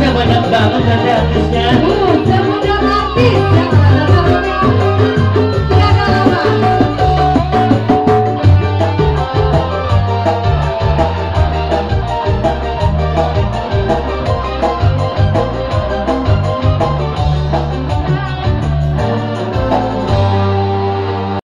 no one above us understand.